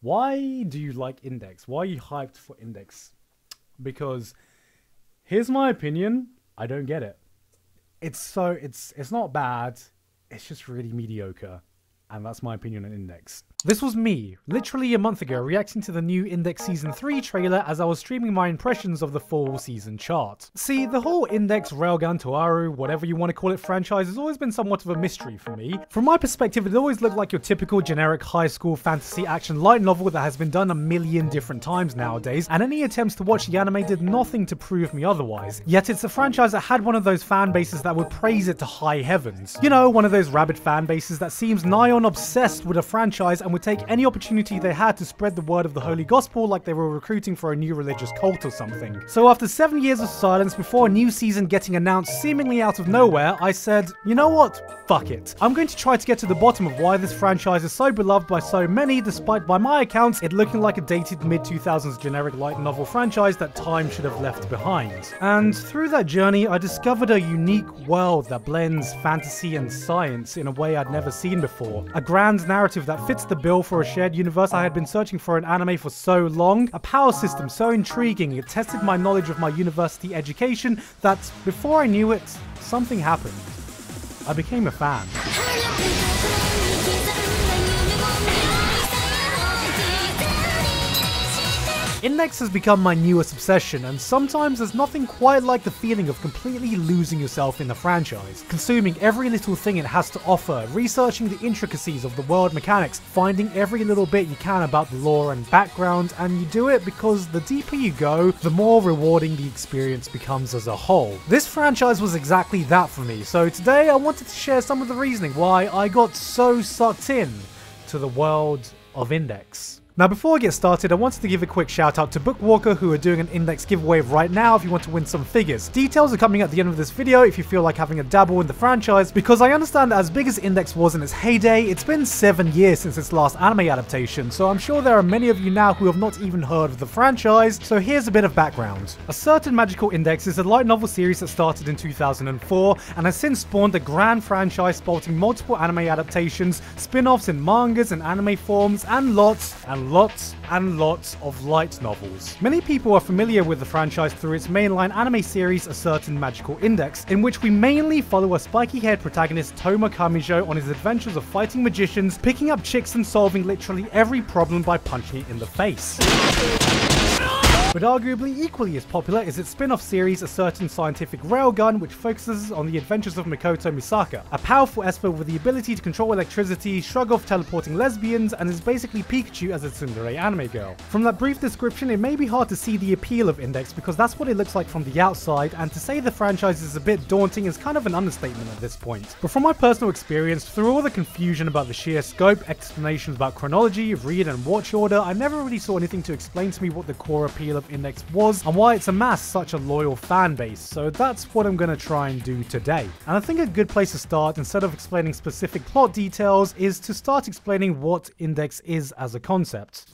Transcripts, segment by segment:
Why do you like Index? Why are you hyped for Index? Because here's my opinion, I don't get it. It's so it's it's not bad, it's just really mediocre. And that's my opinion on Index. This was me, literally a month ago, reacting to the new Index Season 3 trailer as I was streaming my impressions of the full season chart. See, the whole Index, Railgun, Toaru, whatever you want to call it franchise has always been somewhat of a mystery for me. From my perspective, it always looked like your typical generic high school fantasy action light novel that has been done a million different times nowadays, and any attempts to watch the anime did nothing to prove me otherwise. Yet it's a franchise that had one of those fan bases that would praise it to high heavens. You know, one of those rabid fan bases that seems nigh on obsessed with a franchise and would take any opportunity they had to spread the word of the Holy Gospel like they were recruiting for a new religious cult or something. So after seven years of silence before a new season getting announced seemingly out of nowhere, I said, you know what? Fuck it. I'm going to try to get to the bottom of why this franchise is so beloved by so many, despite by my accounts, it looking like a dated mid-2000s generic light novel franchise that time should have left behind. And through that journey, I discovered a unique world that blends fantasy and science in a way I'd never seen before. A grand narrative that fits the bill for a shared universe I had been searching for an anime for so long, a power system so intriguing it tested my knowledge of my university education that, before I knew it, something happened. I became a fan. Index has become my newest obsession, and sometimes there's nothing quite like the feeling of completely losing yourself in the franchise, consuming every little thing it has to offer, researching the intricacies of the world mechanics, finding every little bit you can about the lore and background, and you do it because the deeper you go, the more rewarding the experience becomes as a whole. This franchise was exactly that for me, so today I wanted to share some of the reasoning why I got so sucked in to the world of Index. Now before I get started, I wanted to give a quick shout out to Bookwalker who are doing an index giveaway right now if you want to win some figures. Details are coming at the end of this video if you feel like having a dabble in the franchise, because I understand that as big as Index was in its heyday, it's been 7 years since its last anime adaptation, so I'm sure there are many of you now who have not even heard of the franchise, so here's a bit of background. A Certain Magical Index is a light novel series that started in 2004 and has since spawned a grand franchise sporting multiple anime adaptations, spin-offs in mangas and anime forms, and lots and lots and lots of light novels. Many people are familiar with the franchise through its mainline anime series A Certain Magical Index, in which we mainly follow a spiky-haired protagonist Toma Kamijo on his adventures of fighting magicians, picking up chicks and solving literally every problem by punching it in the face. But arguably equally as popular is its spin-off series A Certain Scientific Railgun, which focuses on the adventures of Mikoto Misaka, a powerful Esper with the ability to control electricity, shrug off teleporting lesbians, and is basically Pikachu as a tsundere anime girl. From that brief description, it may be hard to see the appeal of Index because that's what it looks like from the outside, and to say the franchise is a bit daunting is kind of an understatement at this point. But from my personal experience, through all the confusion about the sheer scope, explanations about chronology, read and watch order, I never really saw anything to explain to me what the core appeal Index was and why it's amassed such a loyal fan base, so that's what I'm going to try and do today. And I think a good place to start, instead of explaining specific plot details, is to start explaining what Index is as a concept.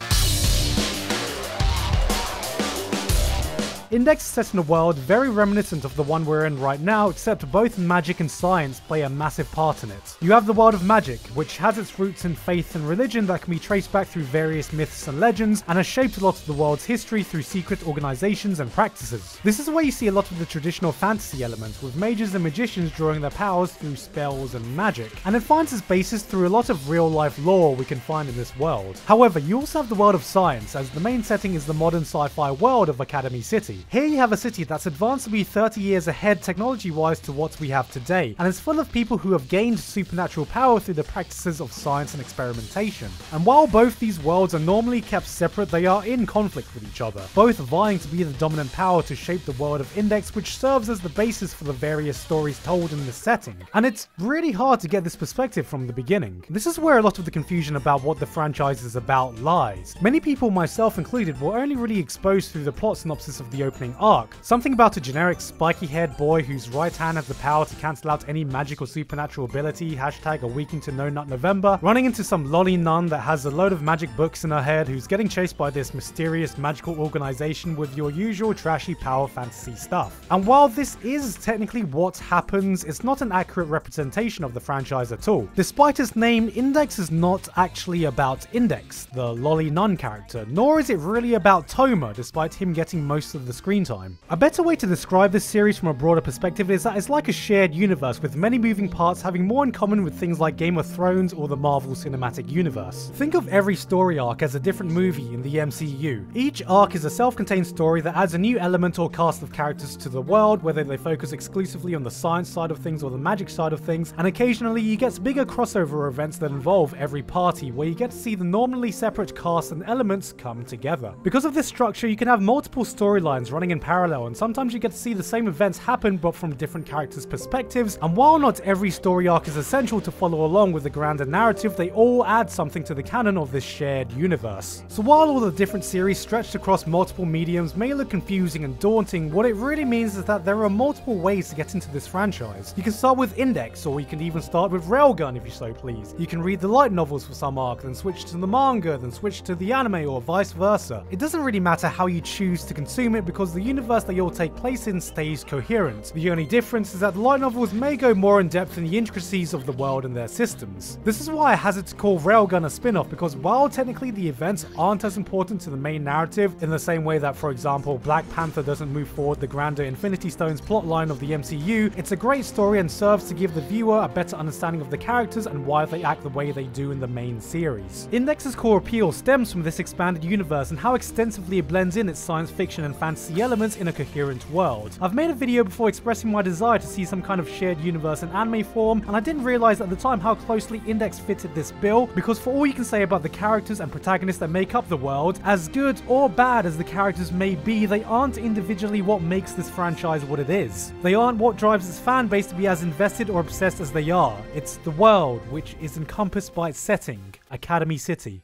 Index is set in a world very reminiscent of the one we're in right now, except both magic and science play a massive part in it. You have the world of magic, which has its roots in faith and religion that can be traced back through various myths and legends, and has shaped a lot of the world's history through secret organizations and practices. This is where you see a lot of the traditional fantasy elements, with mages and magicians drawing their powers through spells and magic, and it finds its basis through a lot of real life lore we can find in this world. However, you also have the world of science, as the main setting is the modern sci-fi world of Academy City. Here you have a city that's advanced to be 30 years ahead technology wise to what we have today, and is full of people who have gained supernatural power through the practices of science and experimentation. And while both these worlds are normally kept separate, they are in conflict with each other, both vying to be the dominant power to shape the world of Index, which serves as the basis for the various stories told in this setting. And it's really hard to get this perspective from the beginning. This is where a lot of the confusion about what the franchise is about lies. Many people, myself included, were only really exposed through the plot synopsis of the the opening arc. Something about a generic spiky haired boy whose right hand has the power to cancel out any magical supernatural ability, hashtag a week into No Nut November, running into some lolly nun that has a load of magic books in her head who's getting chased by this mysterious magical organization with your usual trashy power fantasy stuff. And while this is technically what happens, it's not an accurate representation of the franchise at all. Despite its name, Index is not actually about Index, the lolly nun character, nor is it really about Toma, despite him getting most of the screen time. A better way to describe this series from a broader perspective is that it's like a shared universe with many moving parts having more in common with things like Game of Thrones or the Marvel Cinematic Universe. Think of every story arc as a different movie in the MCU. Each arc is a self-contained story that adds a new element or cast of characters to the world, whether they focus exclusively on the science side of things or the magic side of things, and occasionally you get bigger crossover events that involve every party, where you get to see the normally separate cast and elements come together. Because of this structure, you can have multiple storylines running in parallel, and sometimes you get to see the same events happen but from different characters' perspectives, and while not every story arc is essential to follow along with the grander narrative, they all add something to the canon of this shared universe. So while all the different series stretched across multiple mediums may look confusing and daunting, what it really means is that there are multiple ways to get into this franchise. You can start with Index, or you can even start with Railgun if you so please. You can read the light novels for some arc, then switch to the manga, then switch to the anime, or vice versa. It doesn't really matter how you choose to consume it because the universe that you'll take place in stays coherent. The only difference is that light novels may go more in depth in the intricacies of the world and their systems. This is why I hazard to call Railgun a spin-off because while technically the events aren't as important to the main narrative in the same way that for example Black Panther doesn't move forward the grander Infinity Stones plotline of the MCU, it's a great story and serves to give the viewer a better understanding of the characters and why they act the way they do in the main series. Index's core appeal stems from this expanded universe and how extensively it blends in its science fiction and fantasy elements in a coherent world. I've made a video before expressing my desire to see some kind of shared universe in anime form, and I didn't realize at the time how closely Index fitted this bill, because for all you can say about the characters and protagonists that make up the world, as good or bad as the characters may be, they aren't individually what makes this franchise what it is. They aren't what drives its fan base to be as invested or obsessed as they are. It's the world, which is encompassed by its setting, Academy City.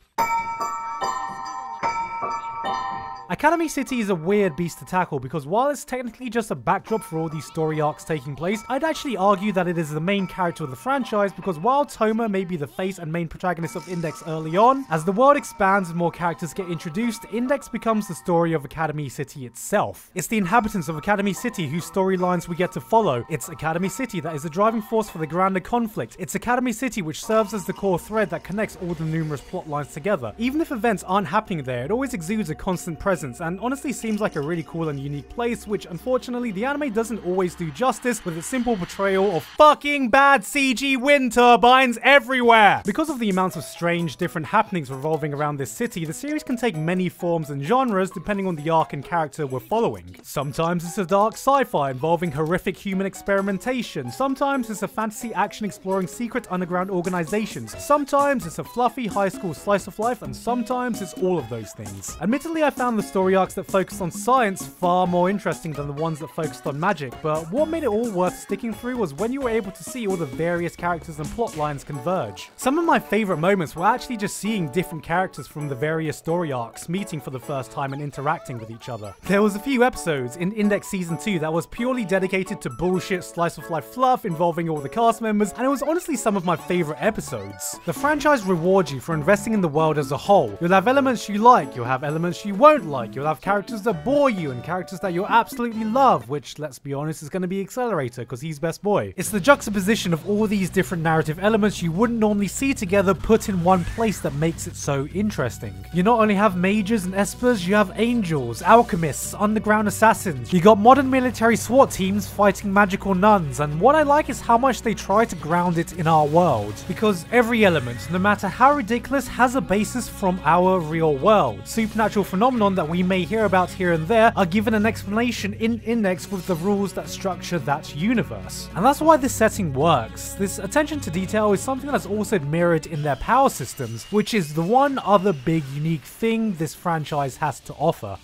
Academy City is a weird beast to tackle because while it's technically just a backdrop for all these story arcs taking place, I'd actually argue that it is the main character of the franchise because while Toma may be the face and main protagonist of Index early on, as the world expands and more characters get introduced, Index becomes the story of Academy City itself. It's the inhabitants of Academy City whose storylines we get to follow. It's Academy City that is the driving force for the grander conflict. It's Academy City which serves as the core thread that connects all the numerous plot lines together. Even if events aren't happening there, it always exudes a constant presence and honestly seems like a really cool and unique place, which unfortunately the anime doesn't always do justice with its simple portrayal of fucking bad CG wind turbines everywhere. Because of the amounts of strange, different happenings revolving around this city, the series can take many forms and genres depending on the arc and character we're following. Sometimes it's a dark sci-fi involving horrific human experimentation, sometimes it's a fantasy action exploring secret underground organizations, sometimes it's a fluffy high school slice of life, and sometimes it's all of those things. Admittedly, I found the story arcs that focused on science far more interesting than the ones that focused on magic, but what made it all worth sticking through was when you were able to see all the various characters and plot lines converge. Some of my favorite moments were actually just seeing different characters from the various story arcs meeting for the first time and interacting with each other. There was a few episodes in Index Season 2 that was purely dedicated to bullshit slice of life fluff involving all the cast members, and it was honestly some of my favorite episodes. The franchise rewards you for investing in the world as a whole. You'll have elements you like, you'll have elements you won't like, like. You'll have characters that bore you and characters that you absolutely love, which, let's be honest, is going to be Accelerator because he's best boy. It's the juxtaposition of all these different narrative elements you wouldn't normally see together put in one place that makes it so interesting. You not only have mages and espers, you have angels, alchemists, underground assassins. You got modern military SWAT teams fighting magical nuns, and what I like is how much they try to ground it in our world. Because every element, no matter how ridiculous, has a basis from our real world. Supernatural phenomenon that we may hear about here and there are given an explanation in Index with the rules that structure that universe. And that's why this setting works. This attention to detail is something that's also mirrored in their power systems, which is the one other big unique thing this franchise has to offer.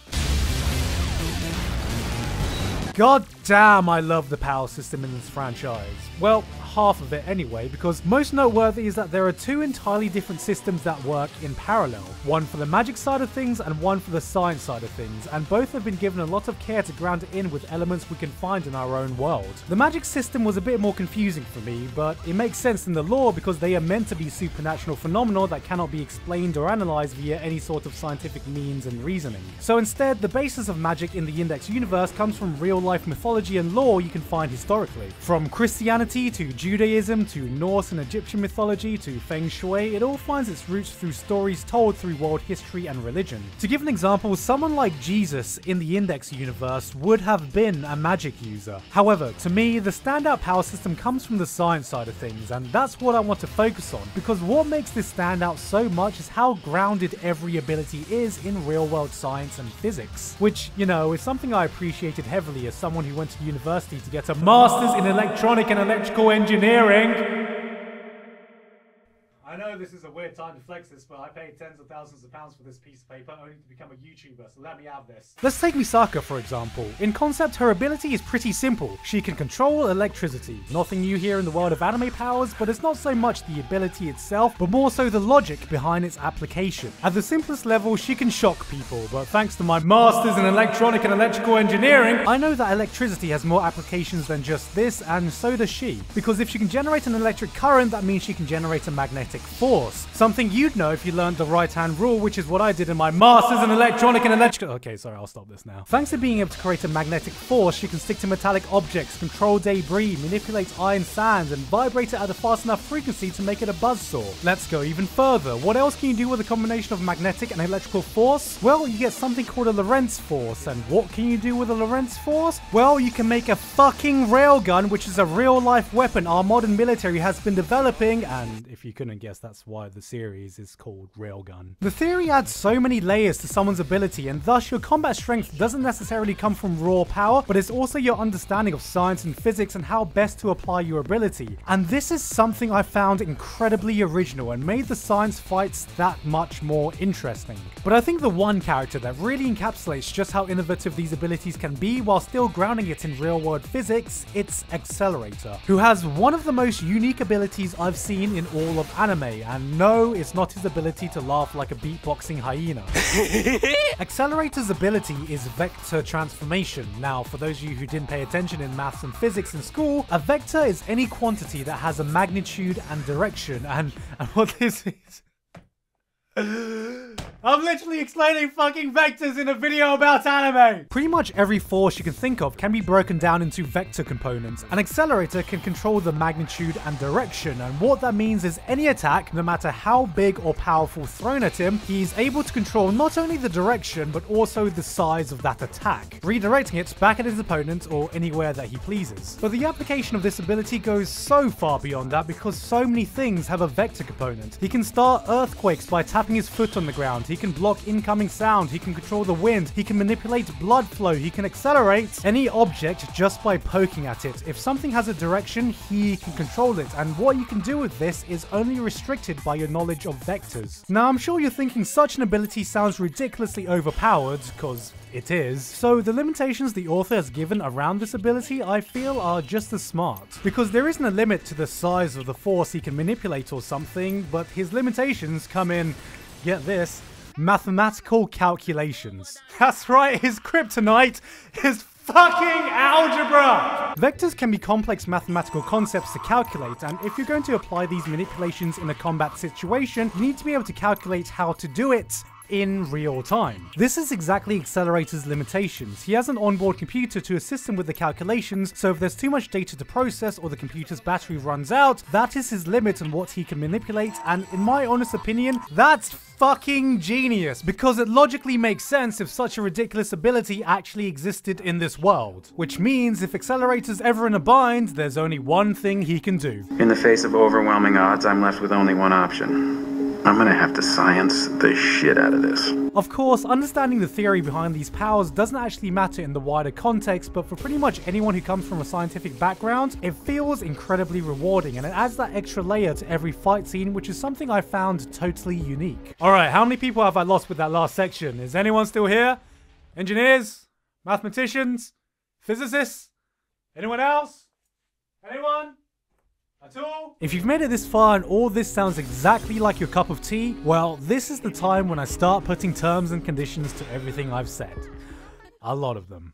God damn, I love the power system in this franchise. Well, half of it anyway, because most noteworthy is that there are two entirely different systems that work in parallel. One for the magic side of things and one for the science side of things, and both have been given a lot of care to ground it in with elements we can find in our own world. The magic system was a bit more confusing for me, but it makes sense in the lore because they are meant to be supernatural phenomena that cannot be explained or analyzed via any sort of scientific means and reasoning. So instead, the basis of magic in the Index universe comes from real life mythology and lore you can find historically. From Christianity to Judaism to Norse and Egyptian mythology to Feng Shui, it all finds its roots through stories told through world history and religion. To give an example, someone like Jesus in the Index universe would have been a magic user. However, to me, the standout power system comes from the science side of things, and that's what I want to focus on, because what makes this stand out so much is how grounded every ability is in real world science and physics. Which, you know, is something I appreciated heavily as someone who went to university to get a master's in electronic and electrical engineering engineering. I know this is a weird time to flex this, but I paid tens of thousands of pounds for this piece of paper only to become a YouTuber, so let me have this. Let's take Misaka for example. In concept, her ability is pretty simple. She can control electricity. Nothing new here in the world of anime powers, but it's not so much the ability itself, but more so the logic behind its application. At the simplest level, she can shock people, but thanks to my masters in electronic and electrical engineering, I know that electricity has more applications than just this, and so does she. Because if she can generate an electric current, that means she can generate a magnetic force. Something you'd know if you learned the right hand rule, which is what I did in my Masters in Electronic and Electrical. Okay, sorry, I'll stop this now. Thanks to being able to create a magnetic force, she can stick to metallic objects, control debris, manipulate iron sands, and vibrate it at a fast enough frequency to make it a buzzsaw. Let's go even further. What else can you do with a combination of magnetic and electrical force? Well, you get something called a Lorentz force. And what can you do with a Lorentz force? Well, you can make a fucking railgun, which is a real life weapon our modern military has been developing, and if you couldn't guess, that's why the series is called Railgun. The theory adds so many layers to someone's ability, and thus your combat strength doesn't necessarily come from raw power, but it's also your understanding of science and physics and how best to apply your ability. And this is something I found incredibly original and made the science fights that much more interesting. But I think the one character that really encapsulates just how innovative these abilities can be while still grounding it in real world physics, it's Accelerator, who has one of the most unique abilities I've seen in all of anime, and no, it's not his ability to laugh like a beatboxing hyena. Accelerator's ability is vector transformation. Now, for those of you who didn't pay attention in maths and physics in school, a vector is any quantity that has a magnitude and direction, and, and what this is. I'm literally explaining fucking vectors in a video about anime! Pretty much every force you can think of can be broken down into vector components. An accelerator can control the magnitude and direction, and what that means is any attack, no matter how big or powerful thrown at him, he's able to control not only the direction, but also the size of that attack, redirecting it back at his opponent or anywhere that he pleases. But the application of this ability goes so far beyond that because so many things have a vector component. He can start earthquakes by tapping his foot on the ground, he can block incoming sound, he can control the wind, he can manipulate blood flow, he can accelerate any object just by poking at it. If something has a direction, he can control it, and what you can do with this is only restricted by your knowledge of vectors. Now I'm sure you're thinking such an ability sounds ridiculously overpowered, cause it is. So the limitations the author has given around this ability I feel are just as smart. Because there isn't a limit to the size of the force he can manipulate or something, but his limitations come in, get this, mathematical calculations. That's right, his kryptonite is fucking algebra! Vectors can be complex mathematical concepts to calculate, and if you're going to apply these manipulations in a combat situation, you need to be able to calculate how to do it in real time. This is exactly Accelerator's limitations. He has an onboard computer to assist him with the calculations, so if there's too much data to process or the computer's battery runs out, that is his limit on what he can manipulate, and in my honest opinion, that's fucking genius, because it logically makes sense if such a ridiculous ability actually existed in this world. Which means if Accelerator's ever in a bind, there's only one thing he can do. In the face of overwhelming odds, I'm left with only one option. I'm gonna have to science the shit out of this. Of course, understanding the theory behind these powers doesn't actually matter in the wider context, but for pretty much anyone who comes from a scientific background, it feels incredibly rewarding and it adds that extra layer to every fight scene, which is something I found totally unique. Alright, how many people have I lost with that last section? Is anyone still here? Engineers? Mathematicians? Physicists? Anyone else? Anyone? If you've made it this far and all this sounds exactly like your cup of tea, well, this is the time when I start putting terms and conditions to everything I've said. A lot of them.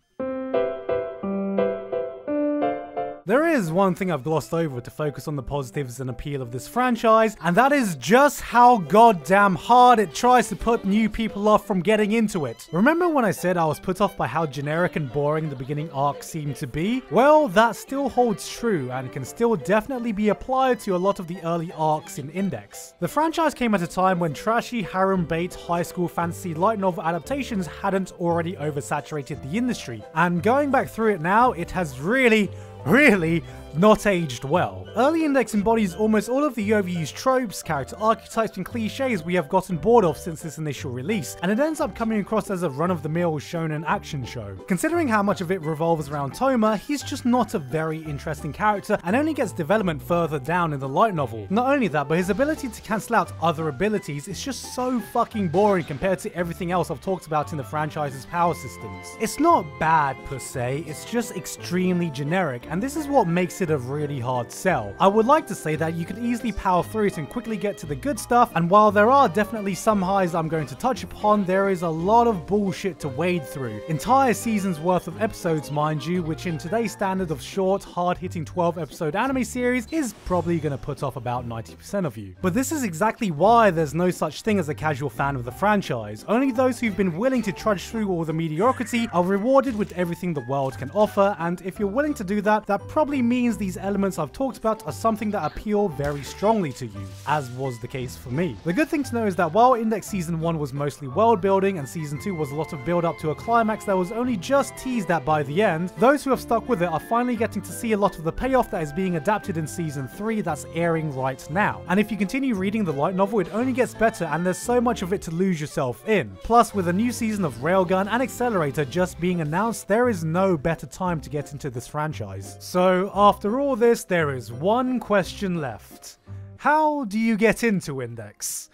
There is one thing I've glossed over to focus on the positives and appeal of this franchise, and that is just how goddamn hard it tries to put new people off from getting into it. Remember when I said I was put off by how generic and boring the beginning arc seemed to be? Well, that still holds true and can still definitely be applied to a lot of the early arcs in Index. The franchise came at a time when trashy harem bait high school fantasy light novel adaptations hadn't already oversaturated the industry, and going back through it now, it has really really not aged well. Early Index embodies almost all of the overused tropes, character archetypes, and cliches we have gotten bored of since its initial release, and it ends up coming across as a run-of-the-mill shonen action show. Considering how much of it revolves around Toma, he's just not a very interesting character and only gets development further down in the light novel. Not only that, but his ability to cancel out other abilities is just so fucking boring compared to everything else I've talked about in the franchise's power systems. It's not bad per se, it's just extremely generic, and this is what makes it a really hard sell. I would like to say that you could easily power through it and quickly get to the good stuff, and while there are definitely some highs I'm going to touch upon, there is a lot of bullshit to wade through. Entire seasons worth of episodes, mind you, which in today's standard of short, hard-hitting 12 episode anime series is probably gonna put off about 90% of you. But this is exactly why there's no such thing as a casual fan of the franchise. Only those who've been willing to trudge through all the mediocrity are rewarded with everything the world can offer, and if you're willing to do that, that probably means these elements I've talked about are something that appeal very strongly to you, as was the case for me. The good thing to know is that while Index Season 1 was mostly world building and Season 2 was a lot of build up to a climax that was only just teased at by the end, those who have stuck with it are finally getting to see a lot of the payoff that is being adapted in Season 3 that's airing right now. And if you continue reading the light novel, it only gets better and there's so much of it to lose yourself in. Plus, with a new season of Railgun and Accelerator just being announced, there is no better time to get into this franchise. So, after all this, there is one question left. How do you get into Index?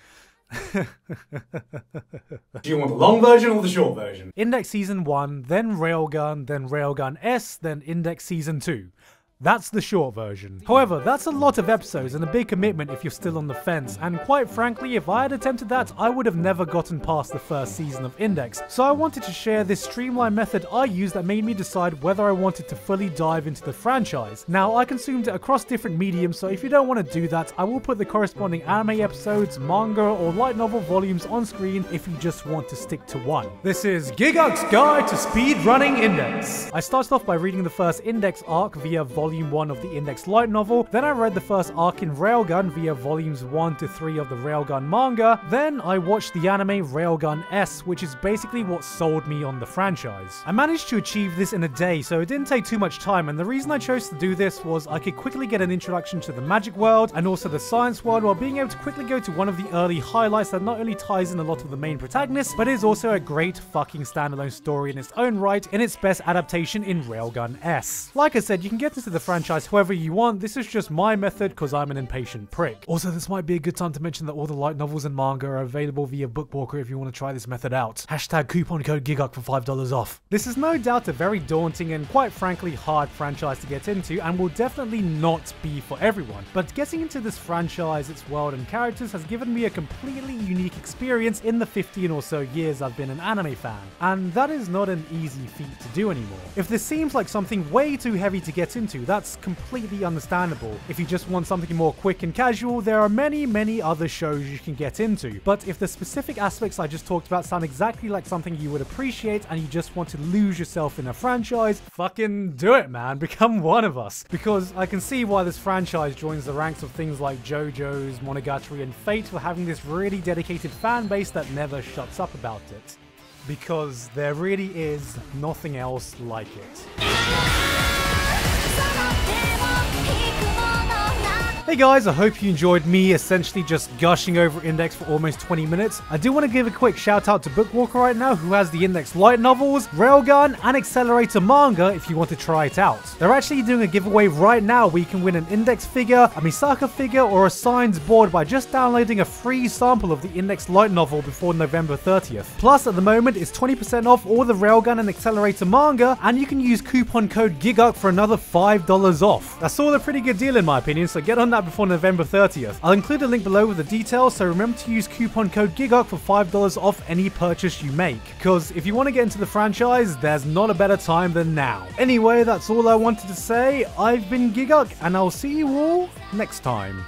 do you want the long version or the short version? Index Season 1, then Railgun, then Railgun S, then Index Season 2. That's the short version. However, that's a lot of episodes and a big commitment if you're still on the fence, and quite frankly, if I had attempted that, I would have never gotten past the first season of Index. So I wanted to share this streamlined method I used that made me decide whether I wanted to fully dive into the franchise. Now, I consumed it across different mediums, so if you don't want to do that, I will put the corresponding anime episodes, manga, or light novel volumes on screen if you just want to stick to one. This is Gigguk's Guide to Speedrunning Index. I started off by reading the first Index arc via volume Volume 1 of the Index Light novel, then I read the first arc in Railgun via Volumes 1 to 3 of the Railgun manga, then I watched the anime Railgun S, which is basically what sold me on the franchise. I managed to achieve this in a day, so it didn't take too much time, and the reason I chose to do this was I could quickly get an introduction to the magic world and also the science world while being able to quickly go to one of the early highlights that not only ties in a lot of the main protagonists, but is also a great fucking standalone story in its own right in its best adaptation in Railgun S. Like I said, you can get into the the franchise however you want. This is just my method because I'm an impatient prick. Also, this might be a good time to mention that all the light novels and manga are available via Bookwalker if you want to try this method out. Hashtag coupon code GIGGUK for $5 off. This is no doubt a very daunting and quite frankly hard franchise to get into and will definitely not be for everyone. But getting into this franchise, its world and characters has given me a completely unique experience in the 15 or so years I've been an anime fan. And that is not an easy feat to do anymore. If this seems like something way too heavy to get into, that's completely understandable. If you just want something more quick and casual, there are many, many other shows you can get into. But if the specific aspects I just talked about sound exactly like something you would appreciate and you just want to lose yourself in a franchise, fucking do it, man. Become one of us. Because I can see why this franchise joins the ranks of things like JoJo's, Monogatari, and Fate for having this really dedicated fan base that never shuts up about it. Because there really is nothing else like it. Hey guys, I hope you enjoyed me essentially just gushing over Index for almost 20 minutes. I do want to give a quick shout out to Bookwalker right now who has the Index light novels, Railgun, and Accelerator manga if you want to try it out. They're actually doing a giveaway right now where you can win an Index figure, a Misaka figure, or a signs board by just downloading a free sample of the Index light novel before November 30th. Plus, at the moment, it's 20% off all the Railgun and Accelerator manga, and you can use coupon code GIGGUK for another $5 off. That's all a pretty good deal in my opinion, so get on that before November 30th. I'll include a link below with the details, so remember to use coupon code GIGGUK for $5 off any purchase you make. Because if you want to get into the franchise, there's not a better time than now. Anyway, that's all I wanted to say. I've been Gigguk, and I'll see you all next time.